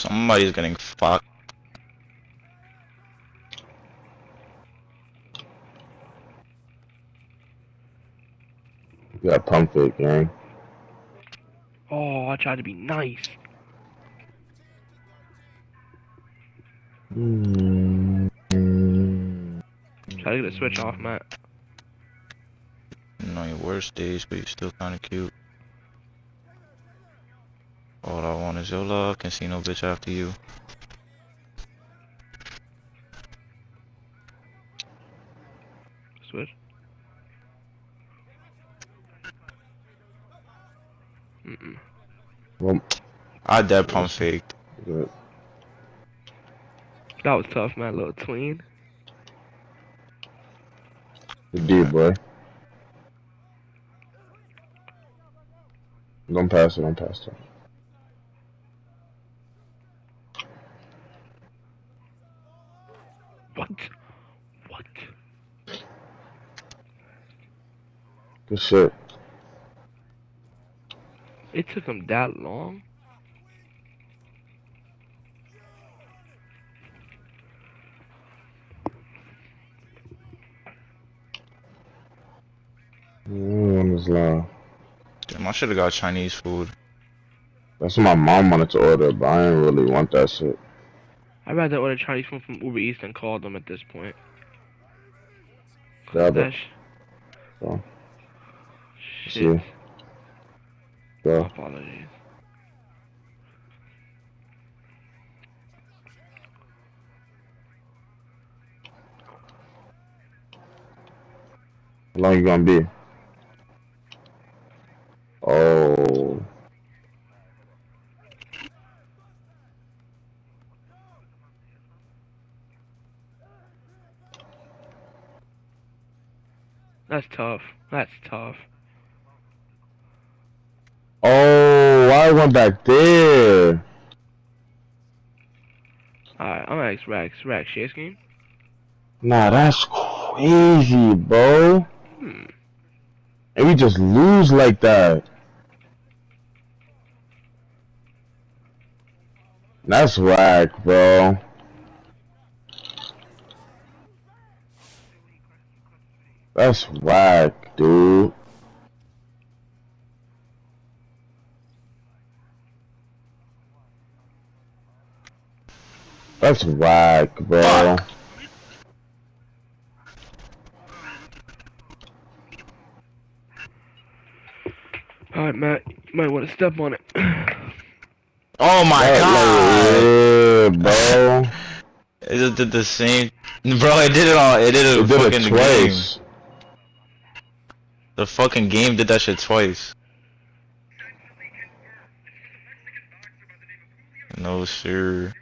Somebody's getting fucked. You got pump fake, gang. Oh, I tried to be nice. Mm. Try to get a switch off, Matt. You know your worst days, but you're still kinda cute. All I want is your love, can see no bitch after you. Switch. Mm-mm. Well, I dead pump faked. good. That was tough, man. Little tween. Good D, boy. Don't pass it, don't pass it. What? What? Good shit. It took him that long? Mm, on this. Damn, I should've got Chinese food. That's what my mom wanted to order, but I didn't really want that shit. I'd rather order Chinese food from Uber Eats than call them at this point. Yeah, but Oh. Shit. see. Apologies. How long you gonna be? Oh. That's tough. That's tough. Oh, I went back there? Alright, I'm gonna ask Rex. Rex, share screen? Nah, that's crazy, bro. Hmm. And we just lose like that. That's whack, bro. That's whack, dude. That's whack, bro. Fuck. Alright, Matt. You might want to step on it. Oh my That- god! yeah, bro. It just did the same. Bro, it did it all. It did it, It did fucking it game. The fucking game did that shit twice. No sir.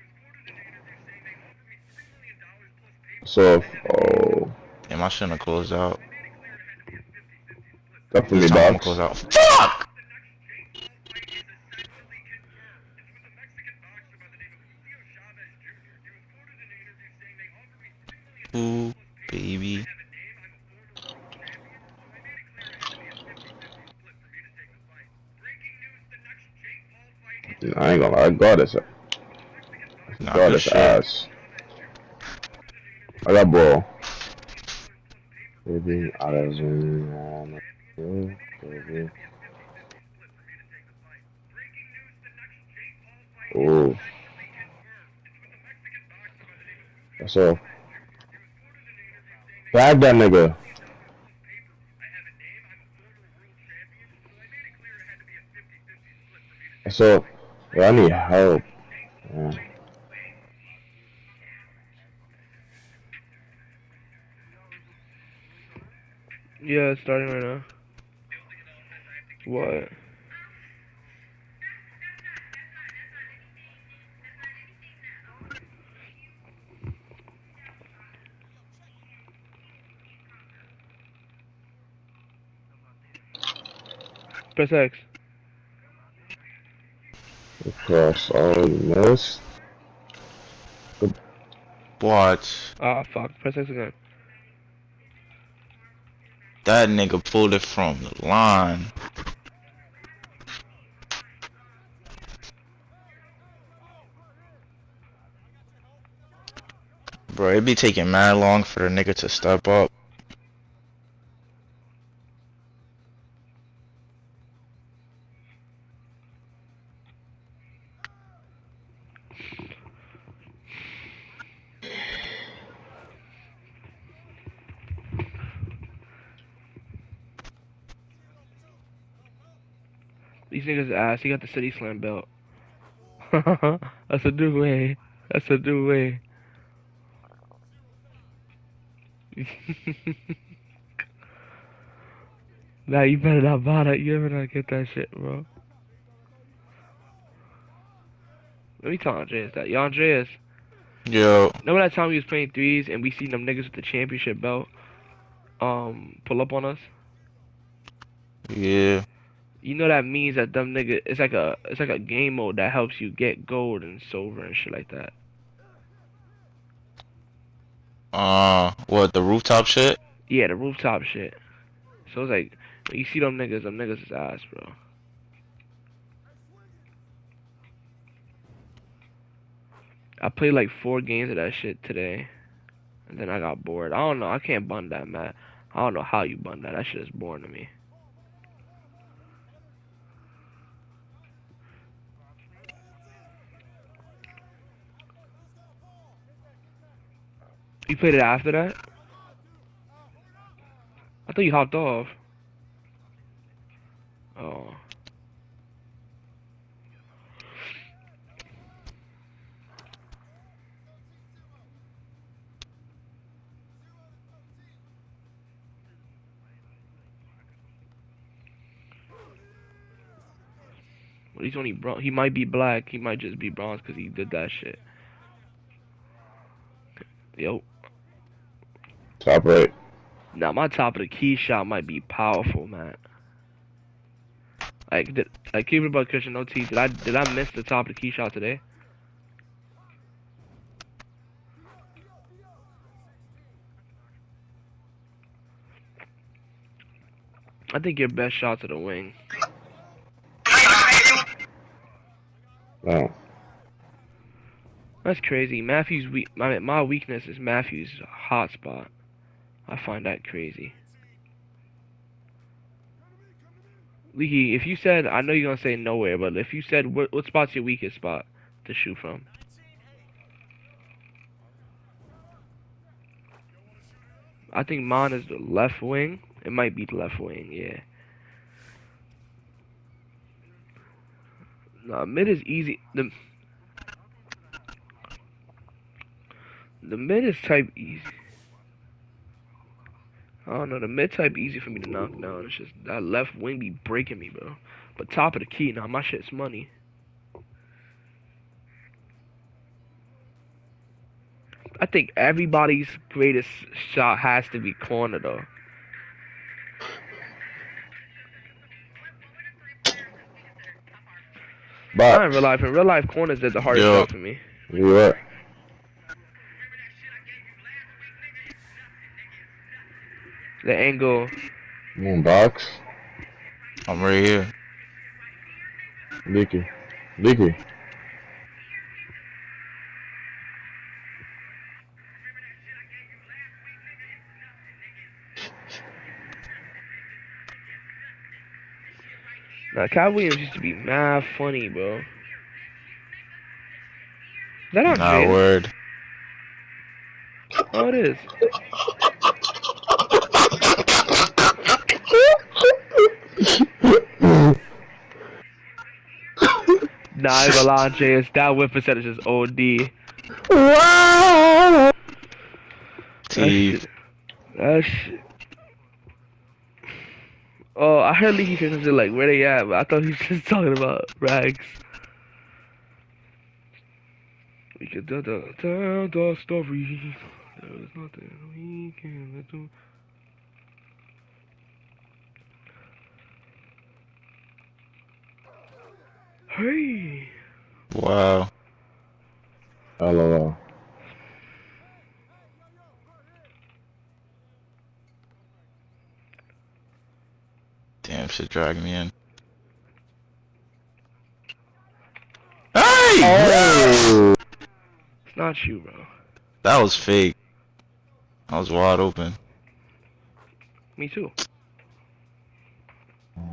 So, oh, Damn, I shouldn't have closed out. definitely box. close out. Fuck! I ain't gonna lie, I got his, Nah, got good his shit. ass. I got ball. Baby, I doesn't wanna baby. Ooh. That's all. Bag that nigga. So, yeah, I need help. Yeah. yeah, it's starting right now. What? Press X across almost. What? Ah, oh, fuck. Press X again. That nigga pulled it from the line. Bro, It'd be taking mad long for the nigga to step up. These niggas ass. He got the City Slam belt. That's a new way. That's a new way. nah, you better not buy that. You better not get that shit, bro. Let me tell Andreas that. Yo, Andreas, Yo, remember that time we was playing threes and we seen them niggas with the championship belt um pull up on us? yeah. You know that means that them nigga it's like a it's like a game mode that helps you get gold and silver and shit like that. Uh, what, the rooftop shit? Yeah, the rooftop shit. So it's like when you see them niggas, them niggas is ass, bro. I played like four games of that shit today, and then I got bored. I don't know. I can't bun that, man. I don't know how you bun that. That shit is boring to me. You played it after that? I thought you hopped off. Oh. He's only bron- He might be black. He might just be bronze because he did that shit. Yo. Top right. Now my top of the key shot might be powerful, man. Like, did, like keep it about Christian no T. Did I did I miss the top of the key shot today? I think your best shot's at the wing. No. That's crazy. Matthews weak. My my weakness is Matthews' hot spot. I find that crazy. Leaky, if you said, I know you're gonna say nowhere, but if you said what what spot's your weakest spot to shoot from? I think mine is the left wing. It might be the left wing, yeah. Nah, mid is easy. The the mid is type easy. I don't know, the mid type easy for me to knock down. It's just that left wing be breaking me, bro. But top of the key, now my shit's money. I think everybody's greatest shot has to be corner though. But in real life. In real life, corners is the hardest shot for me. you what? The angle. You on box? I'm right here. Leaky. Leaky. Now, Katt Williams used to be mad funny, bro. Is that not Nah, word. Oh, it is. Nah, I ain't gonna lie, James. That whip percentage is OD. That T. shit. Shit. Oh, I heard Leaky say something like, where they at? But I thought he was just talking about rags. We could tell the, tell the story. There's nothing we can do. Hey! Wow. LOL. Damn, shit dragging me in. Hey! Oh! It's not you, bro. That was fake. I was wide open. Me too.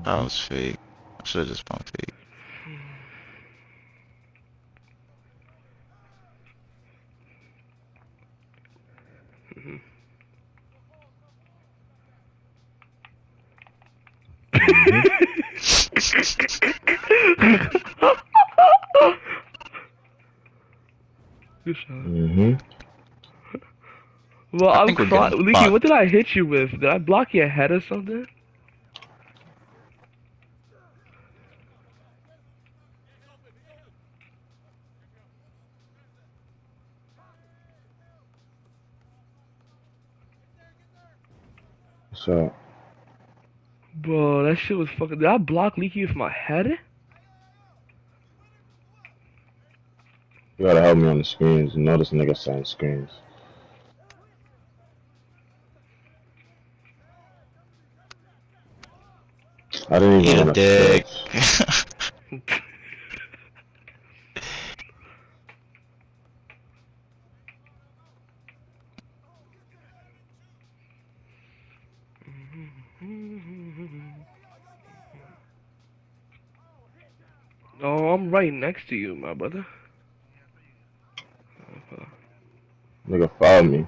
That was fake. I should have just pumped fake. Good shot. Mm-hmm. Well, I I'm think we're cro- getting Leaky, what did I hit you with? Did I block your head or something? So Bro, that shit was fucking. Did I block Leaky with my head? You gotta help me on the screens. You know this nigga saying screens. I didn't even Eat a wanna dick. Oh, I'm right next to you, my brother. Nigga follow me.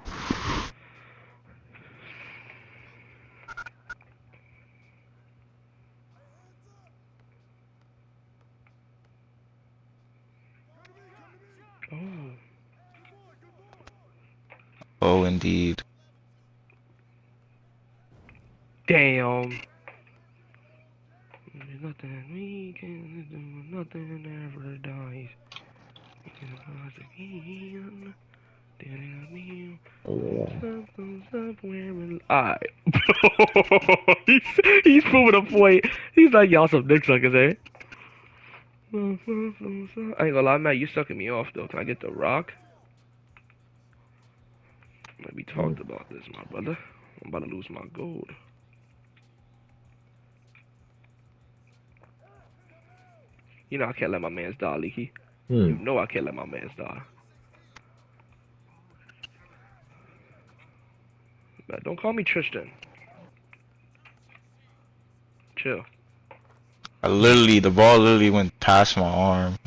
Oh. oh, indeed. Damn. There's nothing we can do, nothing ever dies. We can again. Alright. he's, he's proving a point. He's like, y'all some dick suckers, eh? I ain't gonna lie, Matt, you sucking me off though. Can I get the rock? Let me talked about this, my brother. I'm about to lose my gold. You know I can't let my man's die, Leaky. You Hmm. know I can't let my man's die. But don't call me Tristan. Chill. I literally, the ball literally went past my arm.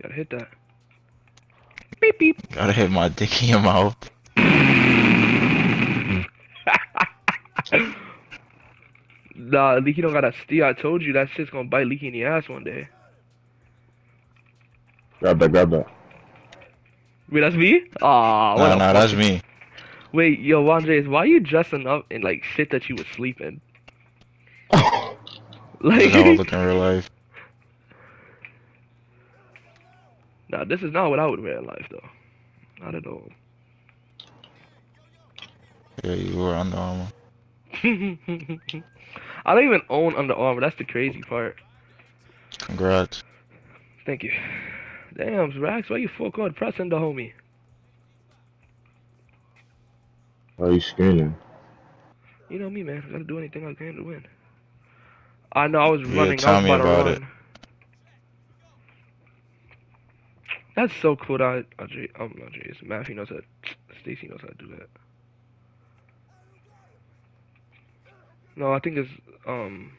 Gotta hit that. Beep beep. Gotta hit my dick in your mouth. nah, Leaky don't got that steal. I told you that shit's gonna bite Leaky in the ass one day. Grab that, grab that. Wait, that's me? Aw, what Nah, a nah, that's me. Wait, yo, Andres, why you dressing up in like shit that you was sleeping? like, how I look in real life. nah, this is not what I would wear in life, though. Not at all. Yeah, you were Under Armour. I don't even own Under Armour. That's the crazy part. Congrats. Thank you. Damn, Rax, why you full court pressing the homie? Why are you screaming? You know me, man. I gotta do anything I can to win. I know I was Yeah, running. tell I was me about about run. it. That's so cool that Andre, um, not Andre, it's Matthew knows that. Stacy knows how to do that. No, I think it's um,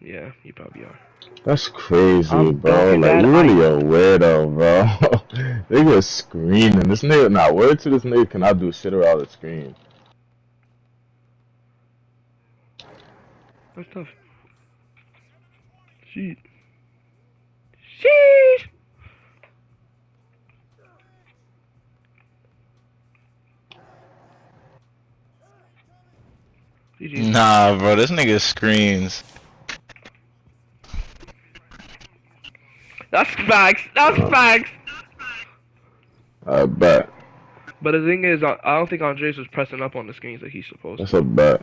yeah, you probably are. That's crazy, I'm bro. Like you really a weirdo, bro. nigga screaming. This nigga, nah, word to this nigga cannot do shit around the screen. That's tough. Sheet. GG. Nah, bro, this nigga screams. That's facts. That's facts. I bet. But the thing is, I I don't think Andres was pressing up on the screens like he's supposed to. That's a bet.